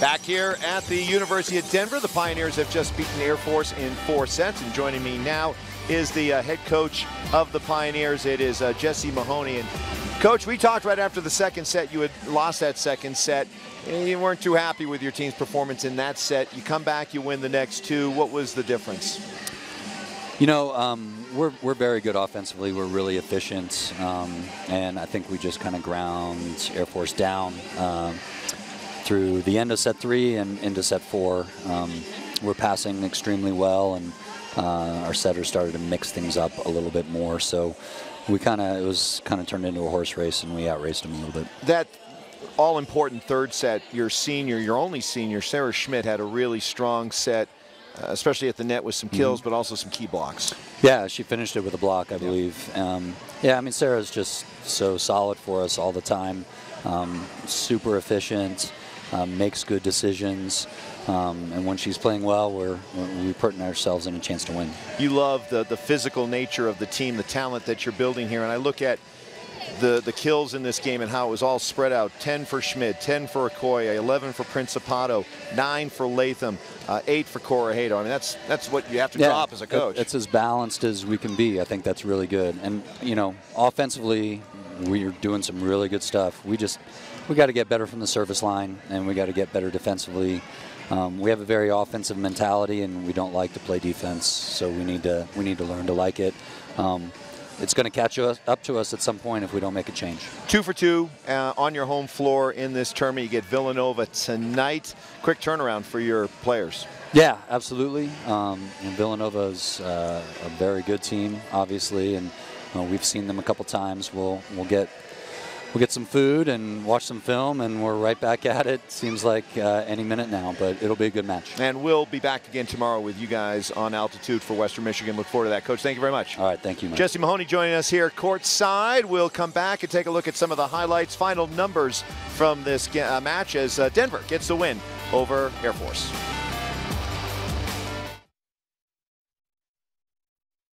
Back here at the University of Denver, the Pioneers have just beaten Air Force in four sets. And joining me now is the uh, head coach of the Pioneers. It is uh, Jesse Mahoney. And coach, we talked right after the second set. You had lost that second set. You weren't too happy with your team's performance in that set. You come back, you win the next two. What was the difference? You know, um, we're, we're very good offensively. We're really efficient. Um, and I think we just kind of ground Air Force down. Um, through the end of set three and into set four. Um, we're passing extremely well, and uh, our setters started to mix things up a little bit more. So we kind of it was kind of turned into a horse race, and we outraced them a little bit. That all important third set, your senior, your only senior, Sarah Schmidt had a really strong set. Uh, especially at the net with some kills, mm-hmm. but also some key blocks. Yeah, she finished it with a block, I believe. Yeah, um, yeah I mean, Sarah's just so solid for us all the time. Um, super efficient um, makes good decisions. Um, and when she's playing well, we're, we're putting ourselves in a chance to win. You love the, the physical nature of the team, the talent that you're building here. And I look at the, the kills in this game and how it was all spread out 10 for Schmidt, 10 for Okoye, 11 for Principato, 9 for Latham, uh, 8 for Corajado. I mean, that's that's what you have to yeah, drop as a coach. It's as balanced as we can be. I think that's really good. And, you know, offensively, we're doing some really good stuff. We just we got to get better from the service line, and we got to get better defensively. Um, we have a very offensive mentality, and we don't like to play defense. So we need to we need to learn to like it. Um, it's going to catch us, up to us at some point if we don't make a change. Two for two uh, on your home floor in this tournament. You get Villanova tonight. Quick turnaround for your players. Yeah, absolutely. Um, Villanova is uh, a very good team, obviously, and uh, we've seen them a couple times. We'll we'll get we'll get some food and watch some film, and we're right back at it. Seems like uh, any minute now, but it'll be a good match. And we'll be back again tomorrow with you guys on altitude for Western Michigan. Look forward to that, Coach. Thank you very much. All right, thank you. Jesse Mahoney joining us here courtside. We'll come back and take a look at some of the highlights, final numbers from this uh, match as uh, Denver gets the win over Air Force.